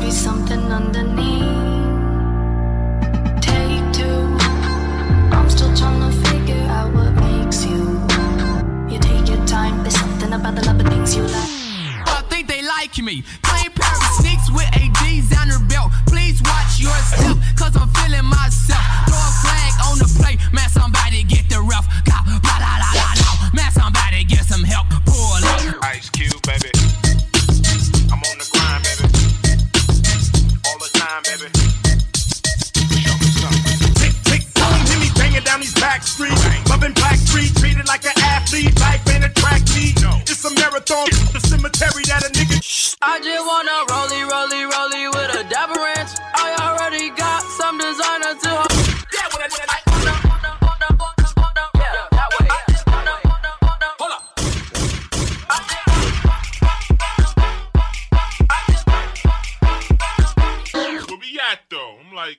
Be something underneath. Take two. I'm still trying to figure out what makes you. You take your time, there's something about the love of things you like. I think they like me. Plain pair of sneaks with a designer belt. Please watch your an. Life ain't a track meet. It's a marathon, the cemetery that a nigga. I just wanna rollie, rollie, rollie with a dapper ranch. I already got some designer to Yeah, when I did it, Yeah, that way. Hold up. Where we at, though? I'm like.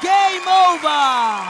Game over!